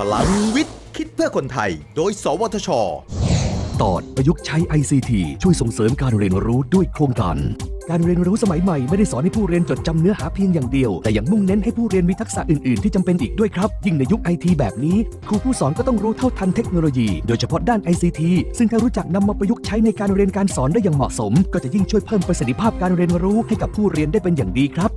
พลังวิทย์ คิดเพื่อคนไทย โดย สวทช ตอนประยุกต์ใช้ ICT ช่วยส่งเสริมการเรียนรู้ด้วยโครงการการเรียนรู้สมัยใหม่ไม่ได้สอนให้ผู้เรียนจดจำเนื้อหาเพียงอย่างเดียว แต่ยังมุ่งเน้นให้ผู้เรียนมีทักษะอื่น ๆ ที่จำเป็นอีกด้วยครับ ยิ่งในยุคไอทีแบบนี้ ครูผู้สอนก็ต้องรู้เท่าทันเทคโนโลยี โดยเฉพาะด้าน ICT ซึ่งถ้ารู้จักนำมาประยุกต์ใช้ในการเรียนการสอนได้อย่างเหมาะสม ก็จะยิ่งช่วยเพิ่มประสิทธิภาพการเรียนรู้ให้กับผู้เรียนได้เป็นอย่างดีครับ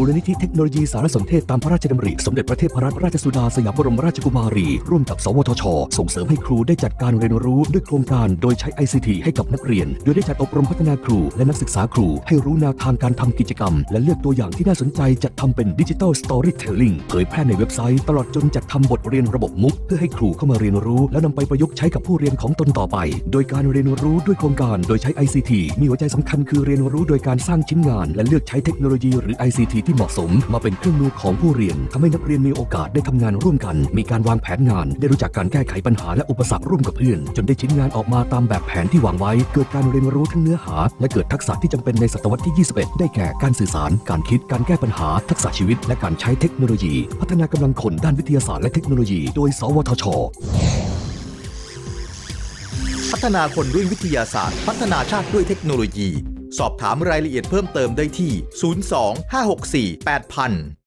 มูลนิธิเทคโนโลยีสารสนเทศตามพระราชดำริ สมเด็จพระเทพรัตนราชสุดาสยามบรมราชกุมารี ร่วมกับ สวทช ส่งเสริมให้ครูได้จัดการเรียนรู้ด้วยโครงการโดยใช้ ICT ให้กับนักเรียน โดยได้จัดอบรมพัฒนาครูและนักศึกษาครู ให้รู้แนวทางการทำกิจกรรม และเลือกตัวอย่างที่น่าสนใจจัดทำเป็น digital storytelling เผยแพร่ในเว็บไซต์ตลอดจนจัดทำบทเรียนระบบ MOOC เพื่อให้ครูเข้ามาเรียนรู้ และนำไปประยุกต์ใช้กับผู้เรียนของตนต่อไป โดยการเรียนรู้ด้วยโครงการโดยใช้ ICT มีหัวใจสำคัญคือเรียนรู้โดยการสร้างชิ้นงาน และเลือกใช้เทคโนโลยีหรือ ICT ที่เหมาะสมมาเป็นเครื่องมือของผู้เรียนทำให้นักเรียนมีโอกาสได้ทำงานร่วมกัน มีการวางแผนงาน ได้รู้จักการแก้ไขปัญหาและอุปสรรคร่วมกับเพื่อน จนได้ชิ้นงานออกมาตามแบบแผนที่วางไว้ เกิดการเรียนรู้ทั้งเนื้อหา และเกิดทักษะที่จำเป็นในศตวรรษที่ 21 ได้แก่การสื่อสาร การคิด การแก้ปัญหา ทักษะชีวิต และการใช้เทคโนโลยี พัฒนากำลังคนด้านวิทยาศาสตร์และเทคโนโลยี โดย สวทชพัฒนาคนด้วยวิทยาศาสตร์ พัฒนาชาติด้วยเทคโนโลยี สอบถามรายละเอียดเพิ่มเติมได้ที่ 02 564 8000